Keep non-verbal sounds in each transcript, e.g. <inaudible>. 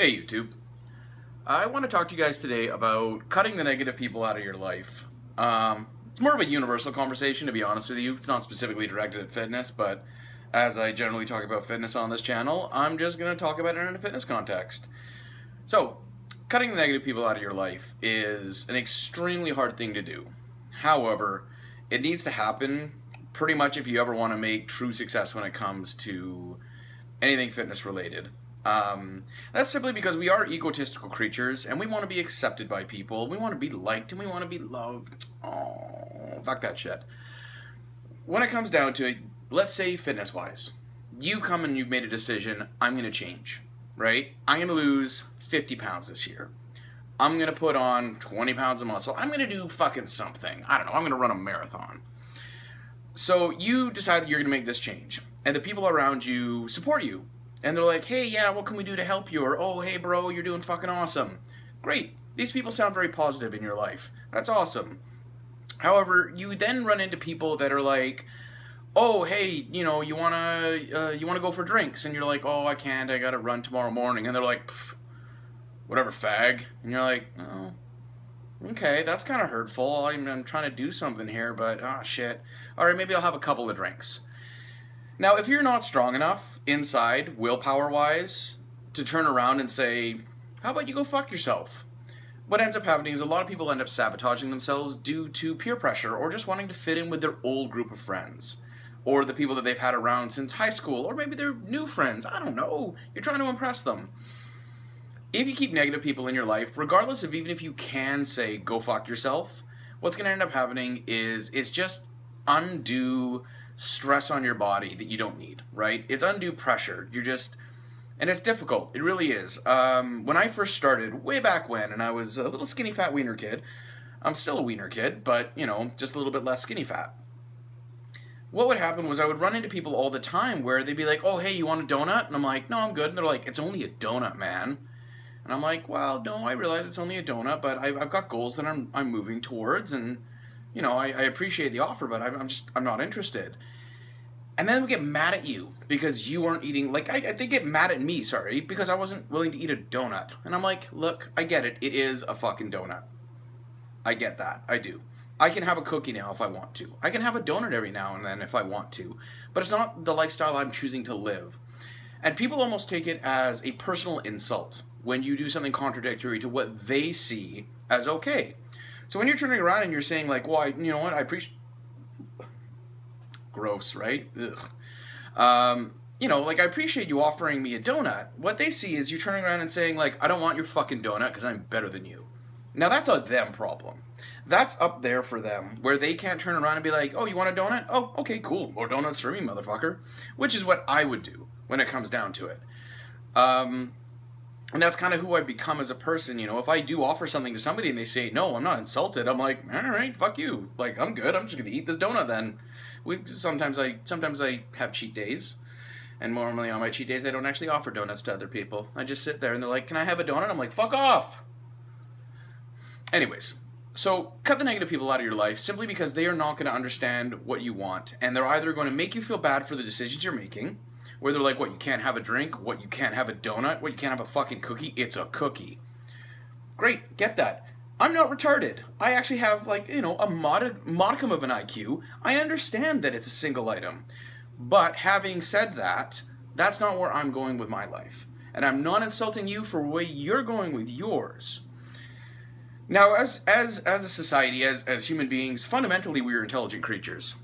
Hey YouTube. I want to talk to you guys today about cutting the negative people out of your life. Um, it's more of a universal conversation to be honest with you. It's not specifically directed at fitness, but as I generally talk about fitness on this channel, I'm just going to talk about it in a fitness context. So, cutting the negative people out of your life is an extremely hard thing to do. However, it needs to happen pretty much if you ever want to make true success when it comes to anything fitness related. Um, that's simply because we are egotistical creatures and we want to be accepted by people. We want to be liked and we want to be loved. Oh, fuck that shit. When it comes down to it, let's say fitness wise, you come and you've made a decision, I'm going to change, right? I'm going to lose 50 pounds this year. I'm going to put on 20 pounds of muscle. I'm going to do fucking something. I don't know. I'm going to run a marathon. So you decide that you're going to make this change. And the people around you support you and they're like, hey, yeah, what can we do to help you? Or, oh, hey, bro, you're doing fucking awesome. Great. These people sound very positive in your life. That's awesome. However, you then run into people that are like, oh, hey, you know, you wanna uh, you wanna go for drinks, and you're like, oh, I can't, I gotta run tomorrow morning, and they're like, whatever, fag, and you're like, oh, okay, that's kind of hurtful. I'm, I'm trying to do something here, but ah, oh, shit. All right, maybe I'll have a couple of drinks. Now, if you're not strong enough inside, willpower wise, to turn around and say, how about you go fuck yourself? What ends up happening is a lot of people end up sabotaging themselves due to peer pressure or just wanting to fit in with their old group of friends. Or the people that they've had around since high school, or maybe they're new friends. I don't know. You're trying to impress them. If you keep negative people in your life, regardless of even if you can say, go fuck yourself, what's going to end up happening is it's just undue stress on your body that you don't need, right? It's undue pressure. You're just, and it's difficult. It really is. Um, when I first started, way back when, and I was a little skinny fat wiener kid, I'm still a wiener kid, but, you know, just a little bit less skinny fat. What would happen was I would run into people all the time where they'd be like, oh, hey, you want a donut? And I'm like, no, I'm good. And they're like, it's only a donut, man. And I'm like, well, no, I realize it's only a donut, but I've, I've got goals that I'm, I'm moving towards, and you know, I, I appreciate the offer, but I'm, I'm, just, I'm not interested. And then we get mad at you because you weren't eating, like, I, I, they get mad at me, sorry, because I wasn't willing to eat a donut. And I'm like, look, I get it. It is a fucking donut. I get that. I do. I can have a cookie now if I want to. I can have a donut every now and then if I want to. But it's not the lifestyle I'm choosing to live. And people almost take it as a personal insult when you do something contradictory to what they see as okay. So when you're turning around and you're saying like, well, I, you know what, I appreciate, gross, right? Um, you know, like I appreciate you offering me a donut. What they see is you turning around and saying like, I don't want your fucking donut because I'm better than you. Now that's a them problem. That's up there for them, where they can't turn around and be like, oh, you want a donut? Oh, okay, cool. More donuts for me, motherfucker. Which is what I would do when it comes down to it. Um, and that's kind of who I've become as a person. You know, if I do offer something to somebody and they say no, I'm not insulted. I'm like, all right, fuck you. Like, I'm good. I'm just gonna eat this donut then. We sometimes I sometimes I have cheat days, and normally on my cheat days I don't actually offer donuts to other people. I just sit there and they're like, can I have a donut? I'm like, fuck off. Anyways, so cut the negative people out of your life simply because they are not going to understand what you want, and they're either going to make you feel bad for the decisions you're making where they're like, what, you can't have a drink? What, you can't have a donut? What, you can't have a fucking cookie? It's a cookie. Great, get that. I'm not retarded. I actually have, like, you know, a mod modicum of an IQ. I understand that it's a single item. But having said that, that's not where I'm going with my life. And I'm not insulting you for where you're going with yours. Now, as, as, as a society, as, as human beings, fundamentally we are intelligent creatures.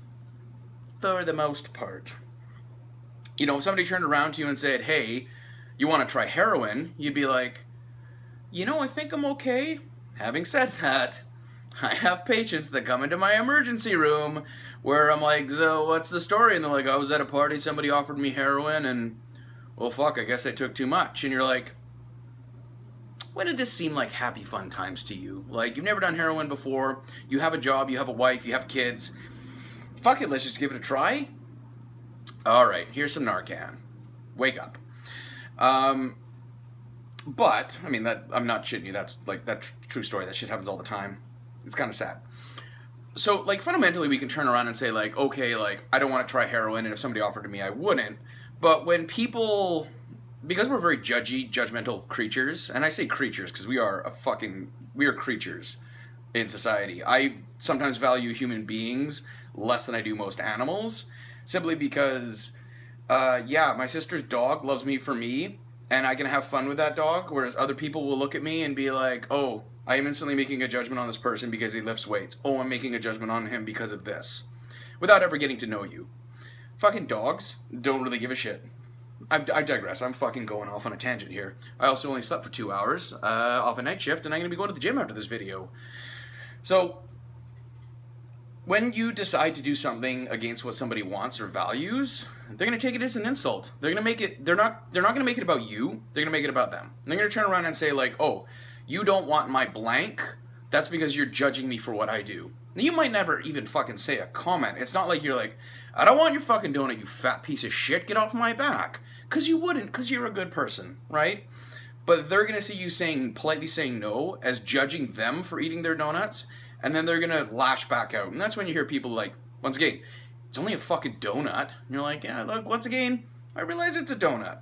For the most part you know, if somebody turned around to you and said, hey, you want to try heroin, you'd be like, you know, I think I'm okay. Having said that, I have patients that come into my emergency room where I'm like, so what's the story? And they're like, I was at a party, somebody offered me heroin, and well, fuck, I guess I took too much. And you're like, when did this seem like happy fun times to you? Like, you've never done heroin before, you have a job, you have a wife, you have kids. Fuck it, let's just give it a try. All right, here's some Narcan. Wake up. Um, but I mean that I'm not shitting you. That's like that true story. That shit happens all the time. It's kind of sad. So like fundamentally, we can turn around and say like, okay, like I don't want to try heroin, and if somebody offered to me, I wouldn't. But when people because we're very judgy, judgmental creatures, and I say creatures because we are a fucking we are creatures in society. I sometimes value human beings less than I do most animals, simply because, uh, yeah, my sister's dog loves me for me, and I can have fun with that dog, whereas other people will look at me and be like, oh, I am instantly making a judgment on this person because he lifts weights. Oh, I'm making a judgment on him because of this, without ever getting to know you. Fucking dogs don't really give a shit. I, I, digress. I'm fucking going off on a tangent here. I also only slept for two hours uh, off a night shift, and I'm going to be going to the gym after this video. So, when you decide to do something against what somebody wants or values, they're going to take it as an insult. They're going to make it. They're not. They're not going to make it about you. They're going to make it about them. And they're going to turn around and say like, "Oh, you don't want my blank. That's because you're judging me for what I do." Now, you might never even fucking say a comment. It's not like you're like, "I don't want your fucking donut, you fat piece of shit. Get off my back." Because you wouldn't, because you're a good person, right? But they're going to see you saying, politely saying no as judging them for eating their donuts, and then they're to lash back out. And that's when you hear people like, once again, it's only a fucking donut. And you're like, yeah, look, once again, I realize it's a donut.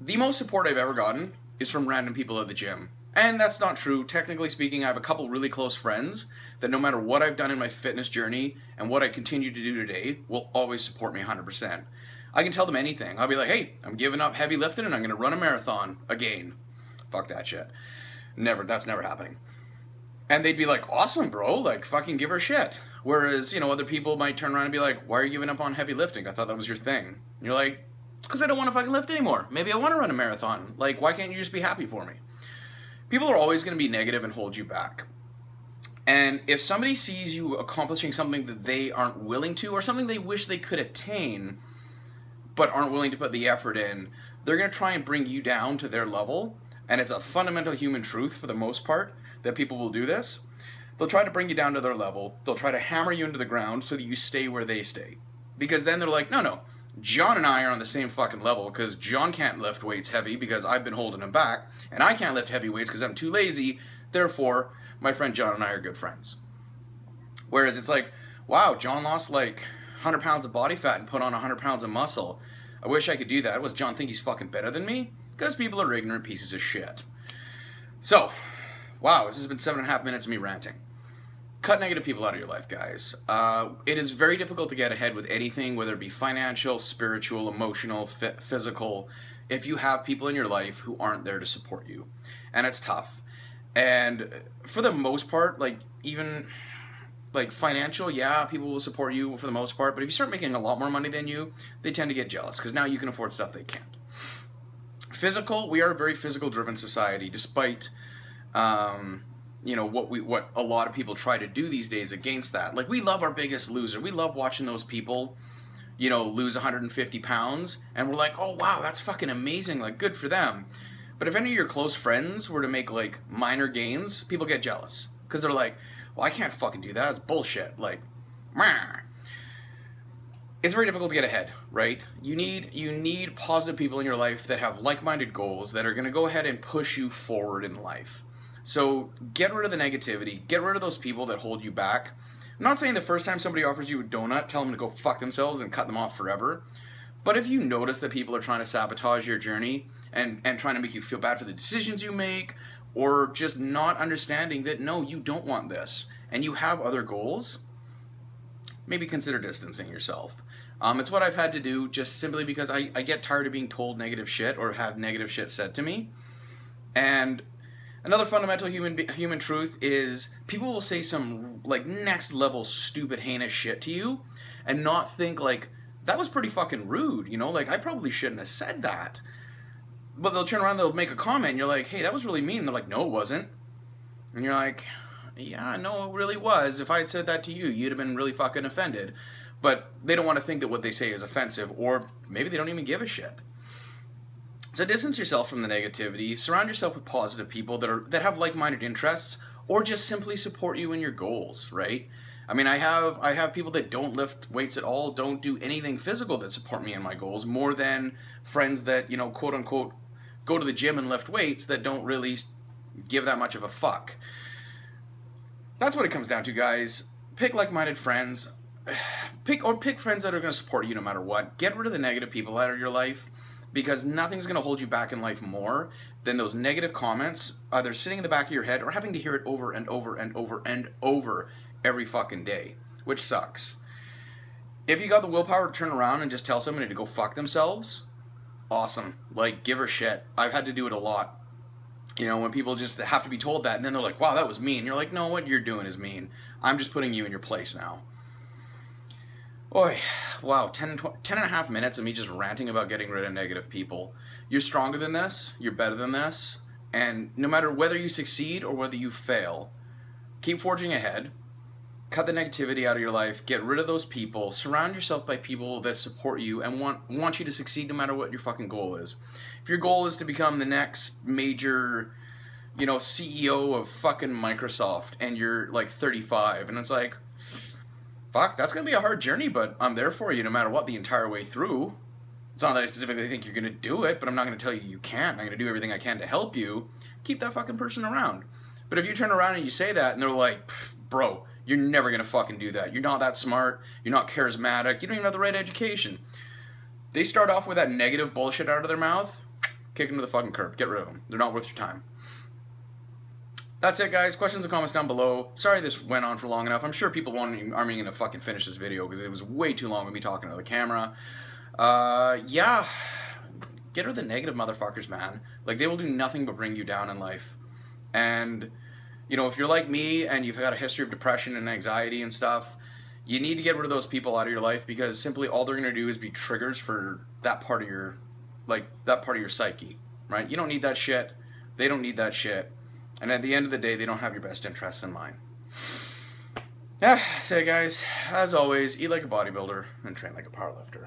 The most support I've ever gotten is from random people at the gym. And that's not true. Technically speaking, I have a couple really close friends that no matter what I've done in my fitness journey and what I continue to do today will always support me 100%. I can tell them anything. I'll be like, hey, I'm giving up heavy lifting and I'm going to run a marathon again. Fuck that shit. Never. That's never happening. And they'd be like, awesome, bro. Like, fucking give her shit. Whereas, you know, other people might turn around and be like, why are you giving up on heavy lifting? I thought that was your thing. And you're like, because I don't want to fucking lift anymore. Maybe I want to run a marathon. Like, why can't you just be happy for me? People are always going to be negative and hold you back. And if somebody sees you accomplishing something that they aren't willing to or something they wish they could attain, but aren't willing to put the effort in, they're going to try and bring you down to their level. And it's a fundamental human truth for the most part that people will do this. They'll try to bring you down to their level. They'll try to hammer you into the ground so that you stay where they stay. Because then they're like, no, no, John and I are on the same fucking level because John can't lift weights heavy because I've been holding him back, and I can't lift heavy weights because I'm too lazy. Therefore, my friend John and I are good friends. Whereas it's like, wow, John lost like 100 pounds of body fat and put on 100 pounds of muscle. I wish I could do that. Was John think he's fucking better than me? Because people are ignorant pieces of shit. So, wow, this has been seven and a half minutes of me ranting. Cut negative people out of your life, guys. Uh, it is very difficult to get ahead with anything, whether it be financial, spiritual, emotional, physical, if you have people in your life who aren't there to support you. And it's tough. And for the most part, like, even like financial, yeah, people will support you for the most part, but if you start making a lot more money than you, they tend to get jealous because now you can afford stuff they can't. Physical, we are a very physical driven society, despite um, you know what we what a lot of people try to do these days against that. Like we love our biggest loser. We love watching those people, you know, lose 150 pounds, and we're like, oh wow, that's fucking amazing. Like good for them. But if any of your close friends were to make like minor gains, people get jealous because they're like, well, I can't fucking do that. It's bullshit. Like, it's very difficult to get ahead, right? You need you need positive people in your life that have like-minded goals that are going to go ahead and push you forward in life. So get rid of the negativity. Get rid of those people that hold you back. I'm not saying the first time somebody offers you a donut, tell them to go fuck themselves and cut them off forever. But if you notice that people are trying to sabotage your journey and, and trying to make you feel bad for the decisions you make or just not understanding that no, you don't want this and you have other goals, maybe consider distancing yourself. Um, it's what I've had to do just simply because I, I get tired of being told negative shit or have negative shit said to me. And another fundamental human human truth is people will say some like next level stupid heinous shit to you and not think like that was pretty fucking rude, you know? Like I probably shouldn't have said that but they'll turn around, they'll make a comment, and you're like, hey, that was really mean. They're like, no, it wasn't. And you're like, yeah, no, it really was. If I had said that to you, you'd have been really fucking offended. But they don't want to think that what they say is offensive, or maybe they don't even give a shit. So distance yourself from the negativity. Surround yourself with positive people that are that have like-minded interests, or just simply support you in your goals. Right? I mean, I have I have people that don't lift weights at all, don't do anything physical that support me in my goals, more than friends that you know, quote unquote, go to the gym and lift weights that don't really give that much of a fuck. That's what it comes down to, guys. Pick like-minded friends. <sighs> Pick or pick friends that are going to support you no matter what. Get rid of the negative people out of your life. Because nothing's going to hold you back in life more than those negative comments either sitting in the back of your head or having to hear it over and over and over and over every fucking day, which sucks. If you got the willpower to turn around and just tell somebody to go fuck themselves, awesome. Like, give her shit. I've had to do it a lot. You know, when people just have to be told that, and then they're like, wow, that was mean. You're like, no, what you're doing is mean. I'm just putting you in your place now. Boy, wow, 10, 10 and a half minutes of me just ranting about getting rid of negative people. You're stronger than this, you're better than this, and no matter whether you succeed or whether you fail, keep forging ahead, cut the negativity out of your life, get rid of those people, surround yourself by people that support you and want want you to succeed no matter what your fucking goal is. If your goal is to become the next major, you know, CEO of fucking Microsoft and you're like 35 and it's like fuck, that's going to be a hard journey, but I'm there for you no matter what the entire way through. It's not that I specifically think you're going to do it, but I'm not going to tell you you can't. I'm going to do everything I can to help you. Keep that fucking person around. But if you turn around and you say that and they're like, bro, you're never going to fucking do that. You're not that smart. You're not charismatic. You don't even have the right education. They start off with that negative bullshit out of their mouth, kick them to the fucking curb. Get rid of them. They're not worth your time. That's it, guys. Questions and comments down below. Sorry this went on for long enough. I'm sure people wanting, are going to fucking finish this video because it was way too long with me talking to the camera. Uh, yeah. Get rid of the negative motherfuckers, man. Like, they will do nothing but bring you down in life. And, you know, if you're like me and you've got a history of depression and anxiety and stuff, you need to get rid of those people out of your life because simply all they're going to do is be triggers for that part of your, like, that part of your psyche, right? You don't need that shit. They don't need that shit and at the end of the day, they don't have your best interests in mind. Yeah, say guys, as always, eat like a bodybuilder and train like a powerlifter.